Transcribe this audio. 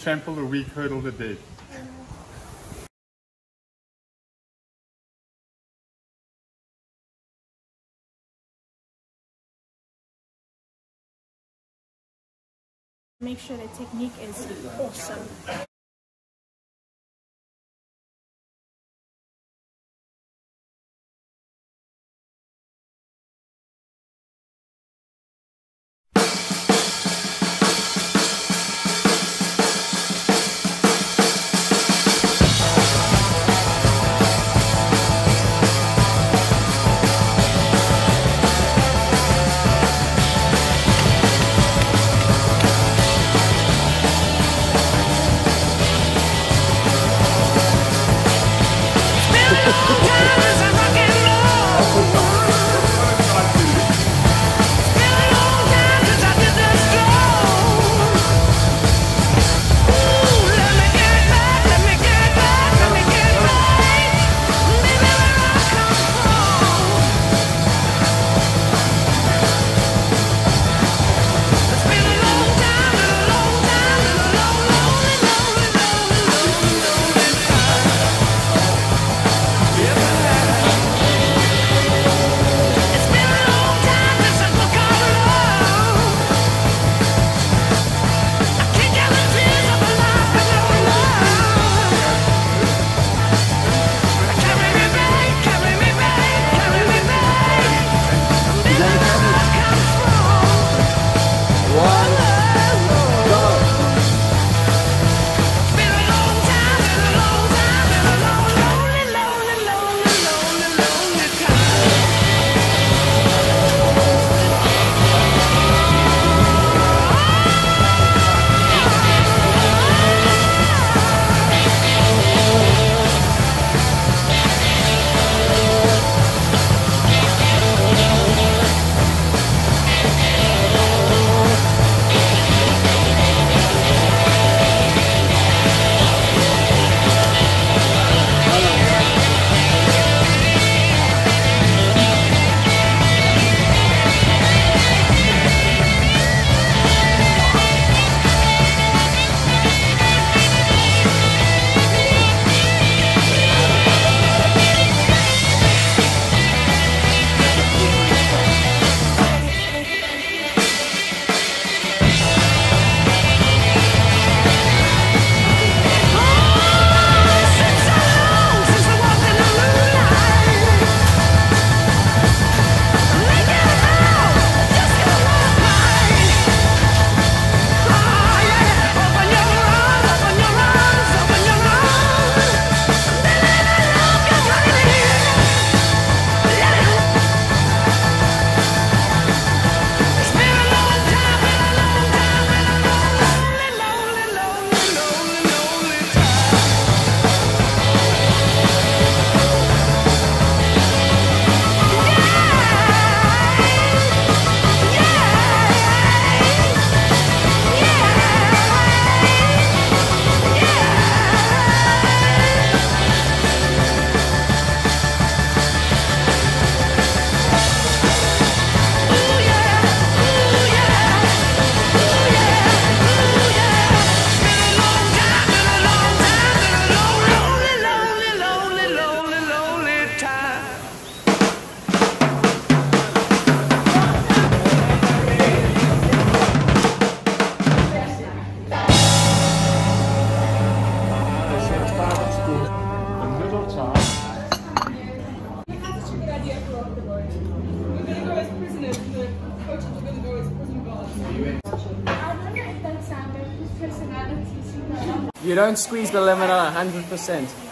Trample the weak, hurdle the dead. Make sure the technique is awesome. You don't squeeze the lemon out 100%.